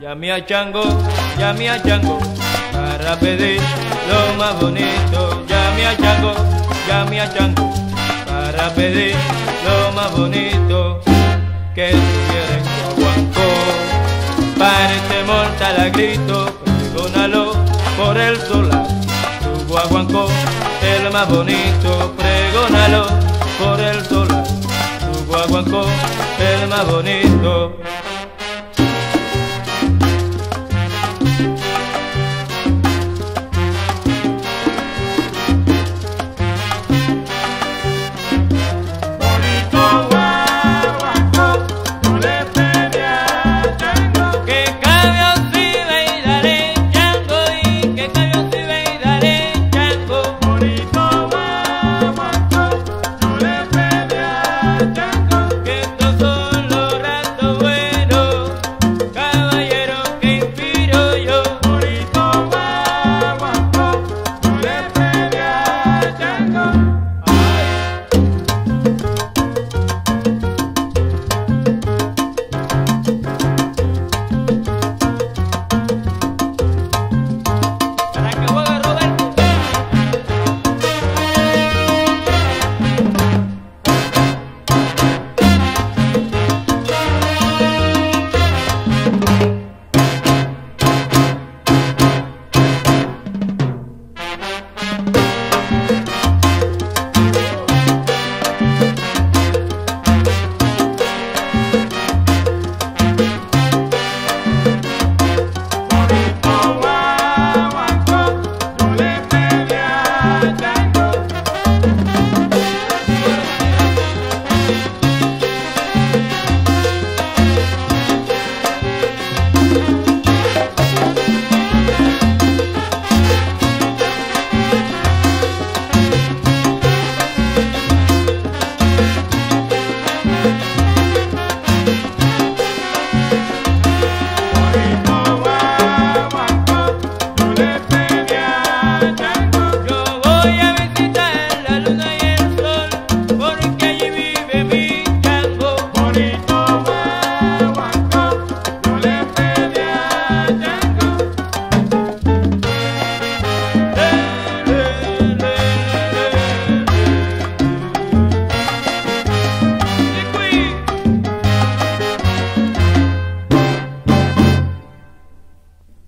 Llame a Chango, llame a Chango, para pedir lo más bonito. Llame a Chango, llame a Chango, para pedir lo más bonito. Que tuviera en Guaguancó, parece mortal a grito, pregónalo por el solar. Tu Guaguancó, el más bonito, pregónalo por el solar. Tu Guaguancó, el más bonito.